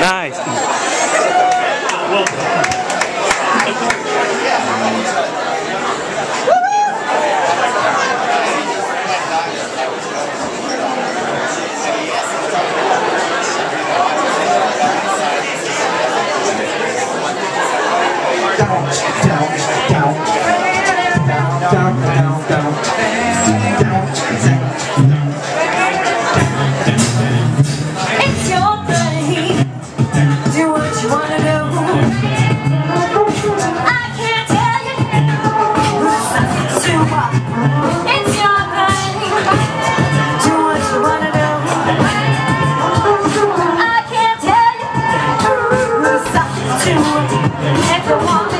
Nice. everyone.